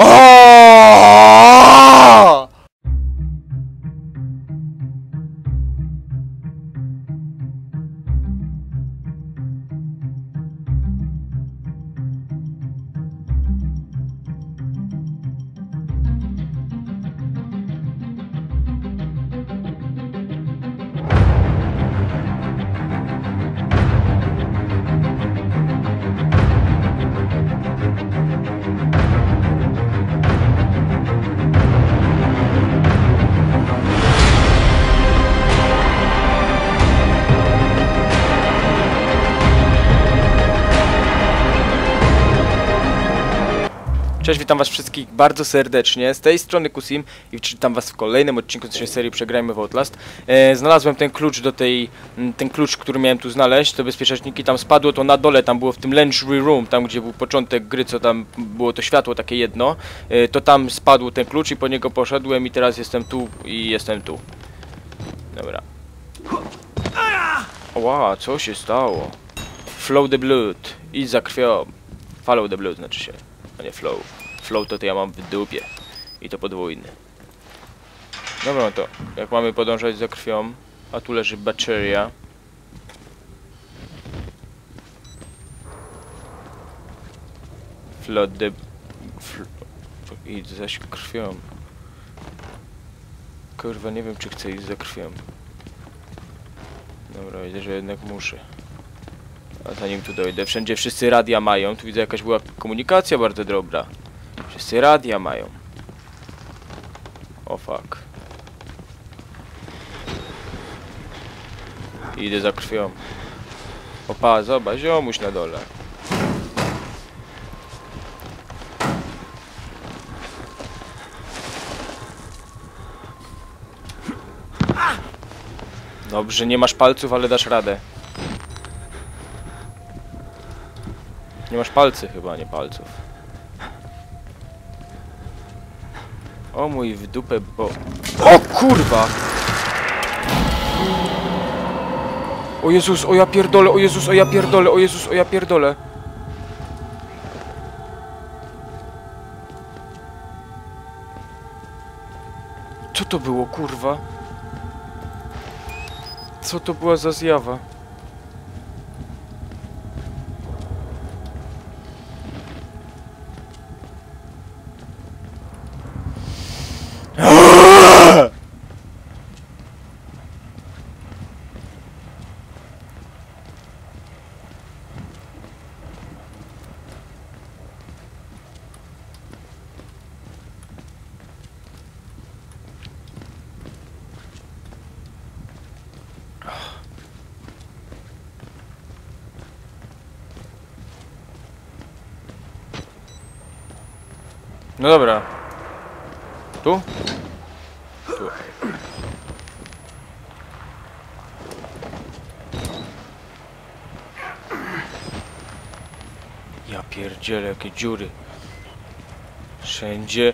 O! Cześć, witam was wszystkich bardzo serdecznie. Z tej strony Kusim i witam was w kolejnym odcinku naszej serii Przegrajmy w Outlast. E, znalazłem ten klucz do tej, ten klucz, który miałem tu znaleźć, to bezpieczniki tam spadło to na dole, tam było w tym Landry Room, tam gdzie był początek gry, co tam było to światło takie jedno, e, to tam spadł ten klucz i po niego poszedłem i teraz jestem tu i jestem tu. Dobra. Ła, co się stało? Flow the blood, idź za krwią. Follow the blood znaczy się, a nie flow. Flow to, ja mam w dupie. I to podwójny. Dobra, no to jak mamy podążać za krwią, a tu leży bacteria. Flood the... Fl idź za krwią. Kurwa, nie wiem czy chcę iść za krwią. Dobra, widzę, że jednak muszę. A zanim tu dojdę, wszędzie wszyscy radia mają. Tu widzę jakaś była komunikacja bardzo dobra. Wszyscy radia mają. O fuck. Idę za krwią. Opa, zobacz, ziomuś na dole. Dobrze, nie masz palców, ale dasz radę. Nie masz palcy chyba, nie palców. O mój w dupę, bo... O kurwa! O Jezus, o ja pierdolę, o Jezus, o ja pierdolę, o Jezus, o ja pierdolę. Co to było, kurwa? Co to była za zjawa? No dobra. Tu? Tu. Ja pierdzielę, jakie dziury. Wszędzie.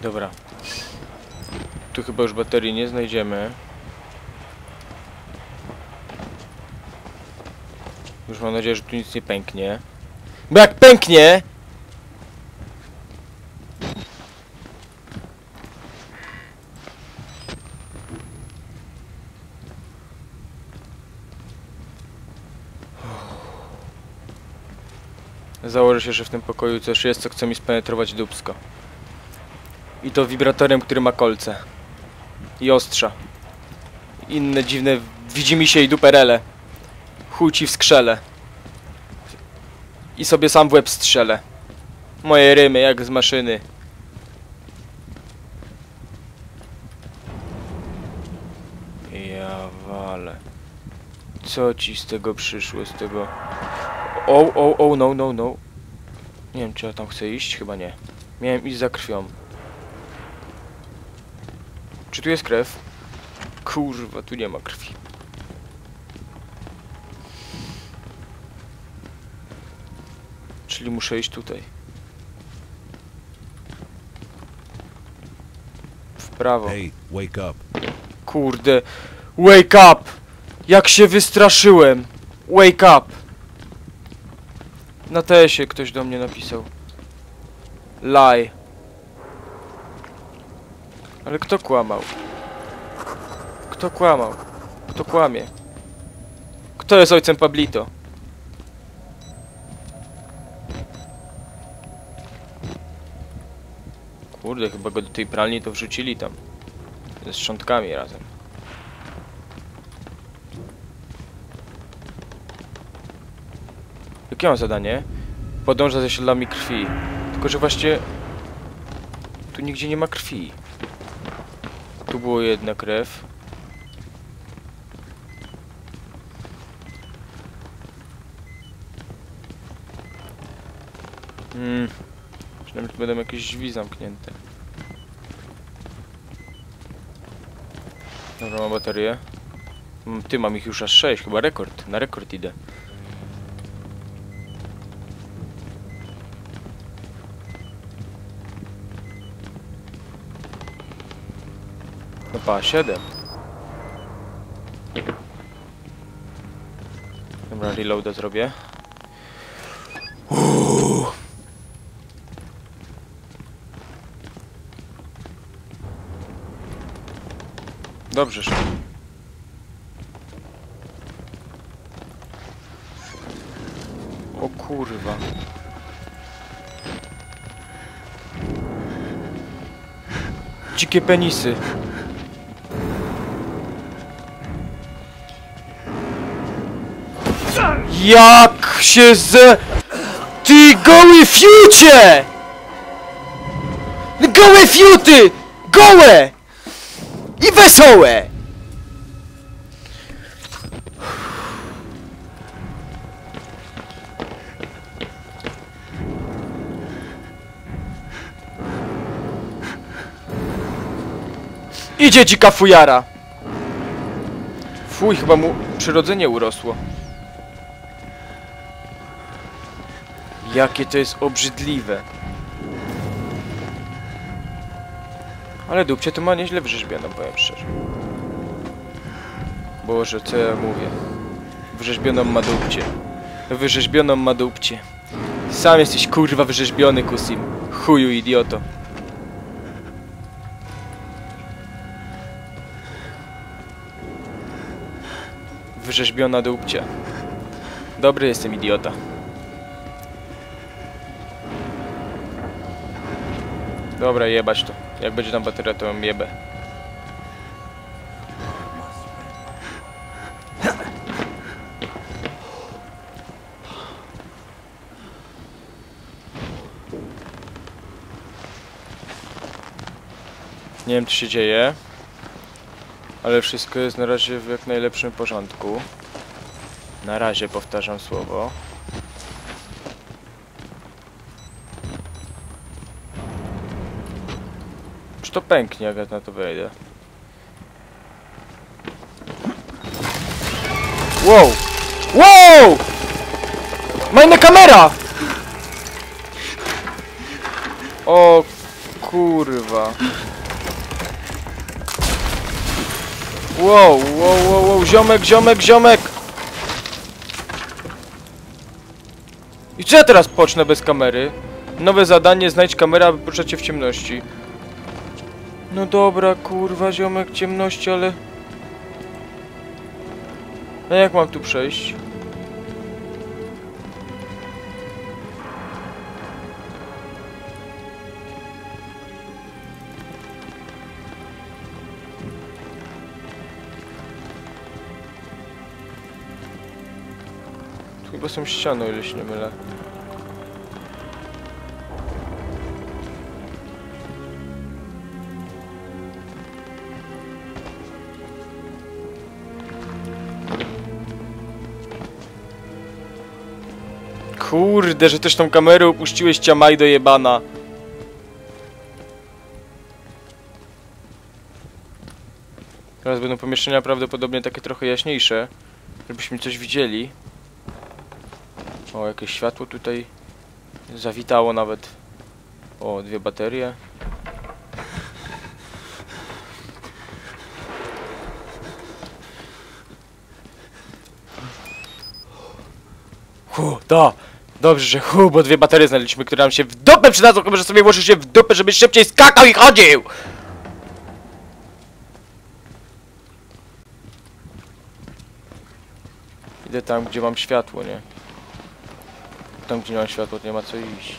Dobra. Tu chyba już baterii nie znajdziemy. Już mam nadzieję, że tu nic nie pęknie. Bo jak pęknie... Założę się, że w tym pokoju coś jest, co chce mi spenetrować dubsko. I to wibratorem, który ma kolce. I ostrza. Inne dziwne widzi mi się i duperele. Chuj ci w. I sobie sam w łeb strzelę. Moje rymy jak z maszyny. Ja wale. Co ci z tego przyszło, z tego... O, o, o, no, no, no. Nie wiem, czy ja tam chcę iść? Chyba nie. Miałem iść za krwią. Czy tu jest krew? Kurwa, tu nie ma krwi. Czyli muszę iść tutaj. W prawo. Hey, wake up. Kurde. Wake up! Jak się wystraszyłem! Wake up! Na tesie ktoś do mnie napisał. Lie. Ale kto kłamał? Kto kłamał? Kto kłamie? Kto jest ojcem Pablito? Kurde, chyba go do tej pralni to wrzucili tam. Ze szczątkami razem. Jakie mam zadanie? Podąża za śladami krwi. Tylko, że właśnie... Tu nigdzie nie ma krwi. Tu było jedna krew. Hmm. Przynajmniej tu będą jakieś drzwi zamknięte. Dobra, mam baterię. Mm, Ty, mam ich już aż 6, chyba rekord. Na rekord idę. No pa, 7. Dobra, reloada zrobię. Dobrze szło. O kurwa. Dzikie penisy. Jak się z... Ty goły fiucie! Gołe fiuty! Gołe! I wesołe! Idzie dzika fujara! Fuj, chyba mu przyrodzenie urosło. Jakie to jest obrzydliwe. Ale dupcie to ma nieźle wrzeźbioną, powiem szczerze. Boże, co ja mówię? Wrzeźbioną ma dupcie. Wyrzeźbioną ma dupcie. Sam jesteś kurwa wyrzeźbiony, Kusim. Chuju, idioto. Wyrzeźbiona dupcia. Dobry jestem, idiota. Dobra, jebać to. Jak będzie tam bateria, to ją jebę. Nie wiem, co się dzieje. Ale wszystko jest na razie w jak najlepszym porządku. Na razie powtarzam słowo. To pęknie, jak ja na to wejdę? Wow! Wow! Majna kamera! O kurwa. Wow, wow, wow, wow, ziomek, ziomek, ziomek! I co ja teraz pocznę bez kamery? Nowe zadanie, znajdź kamerę, aby poruszać się w ciemności. No dobra, kurwa, ziomek, ciemności, ale... A jak mam tu przejść? Chyba są ściany, o nie mylę. Kurde, że też tą kamerę upuściłeś ciamaj do jebana. Teraz będą pomieszczenia prawdopodobnie takie trochę jaśniejsze, żebyśmy coś widzieli. O, jakieś światło tutaj zawitało nawet. O, dwie baterie. Hu, da. Dobrze, że hu, bo dwie baterie znaleźliśmy, które nam się w dupę przydadzą, chyba że sobie włożysz się w dupę, żeby szybciej skakał i chodził! Idę tam, gdzie mam światło, nie? Tam, gdzie nie mam światło, nie ma co iść.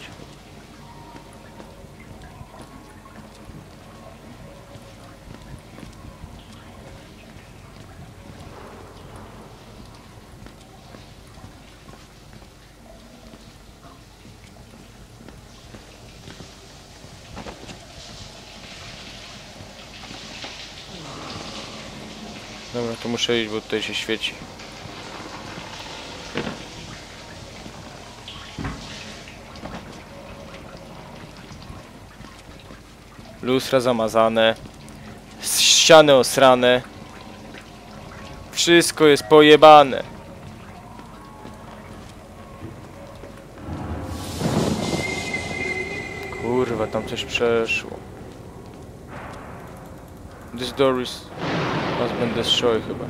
Dobra, to muszę iść, bo tutaj się świeci. Lustra zamazane. Ściany osrane. Wszystko jest pojebane. Kurwa, tam coś przeszło. This door is... Has been destroyed chyba.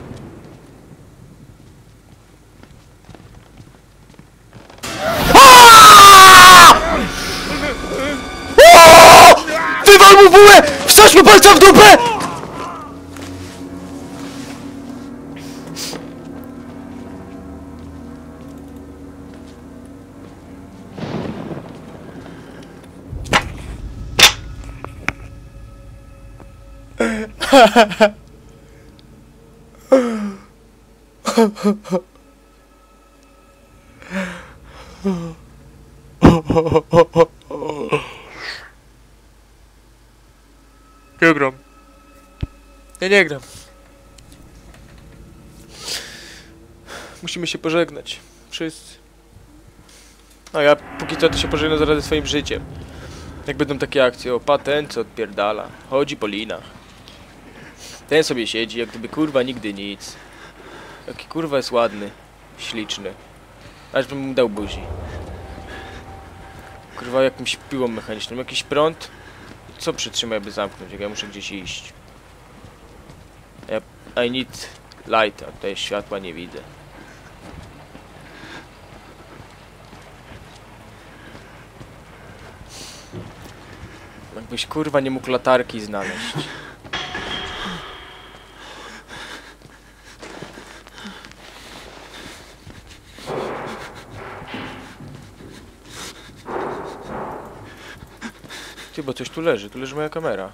Wywal mu bułę! Wsadź mu palca w dupę! Nie gram. Ja nie gram. Musimy się pożegnać. Wszyscy. A ja póki co to się pożegnam zaraz ze swoim życiem. Jak będą takie akcje, o patent co odpierdala. Chodzi po linach. Ten sobie siedzi, jak gdyby kurwa nigdy nic. Jaki kurwa jest ładny, śliczny. Aż bym mu dał buzi. Kurwa jakimś piłą mechaniczną, jakiś prąd. Co przytrzymaj, by zamknąć, jak ja muszę gdzieś iść? Ja, I need light, a tutaj światła nie widzę. Jakbyś kurwa nie mógł latarki znaleźć. Bo coś tu leży, tu leży moja kamera.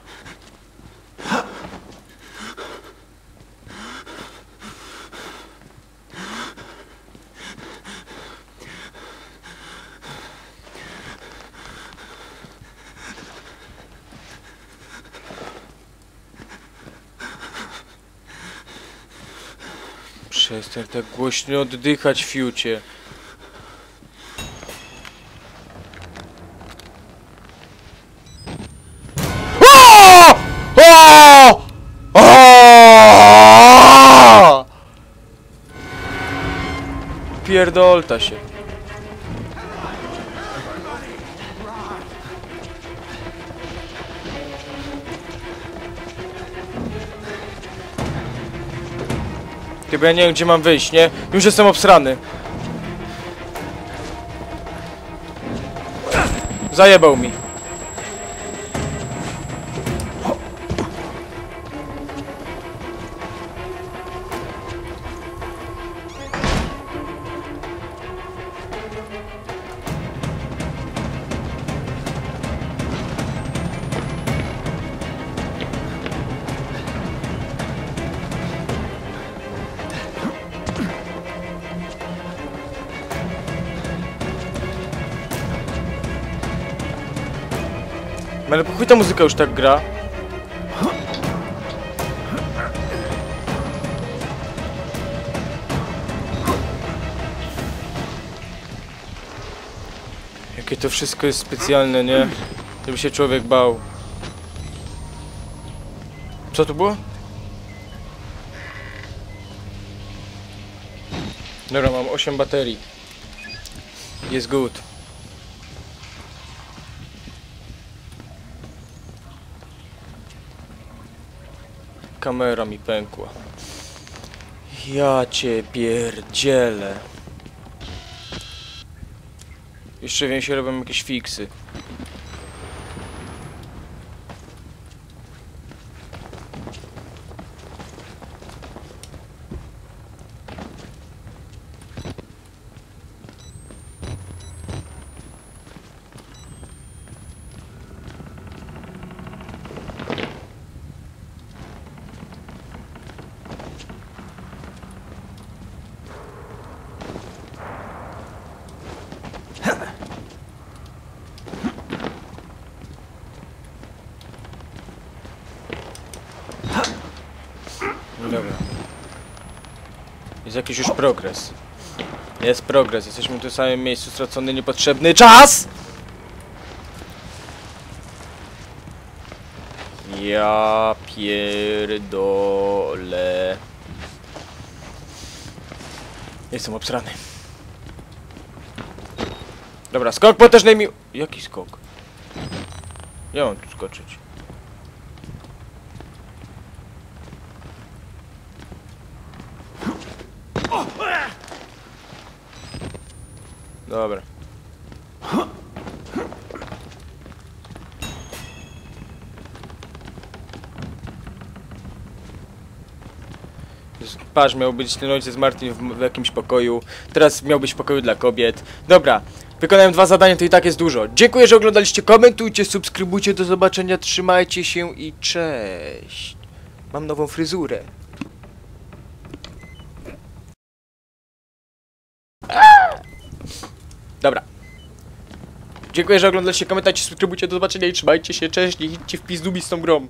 Przestań tak głośno oddychać, fiucie. Pierdolta się. Ty, bo ja nie wiem gdzie mam wyjść, nie? Już jestem obsrany. Zajebał mi. Ale chuj ta muzyka już tak gra. Jakie to wszystko jest specjalne, nie? Żeby się człowiek bał. Co to było? Dobra, mam 8 baterii. Jest good. kamera mi pękła. Ja cię pierdzielę. Jeszcze wiem, się robią jakieś fiksy. Jest jakiś już progres. Jest progres, jesteśmy w tym samym miejscu, stracony niepotrzebny czas! Ja pierdolę. Jestem obsrany. Dobra, skok potężnej mi... Jaki skok? Ja mam tu skoczyć. Dobra. Patrz, miał być ten ojciec Martin w, w jakimś pokoju. Teraz miał być w pokoju dla kobiet. Dobra, wykonałem dwa zadania, to i tak jest dużo. Dziękuję, że oglądaliście. Komentujcie, subskrybujcie. Do zobaczenia, trzymajcie się i cześć. Mam nową fryzurę. Dobra. Dziękuję, że oglądaliście, komentujcie, subskrybujcie, do zobaczenia i trzymajcie się, cześć, nie idźcie w pizdu mi z tą grą.